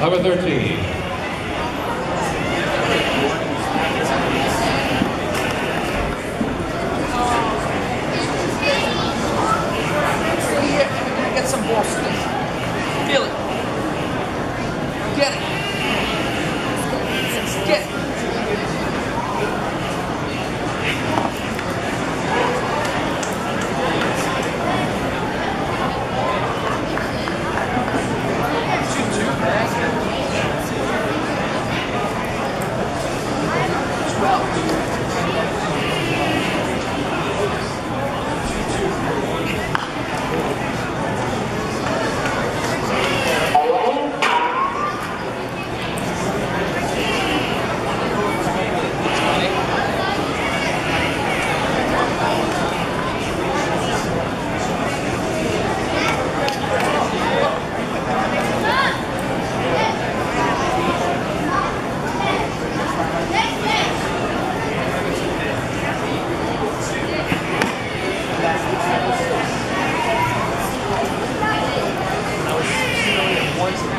Number 13. 12. voice.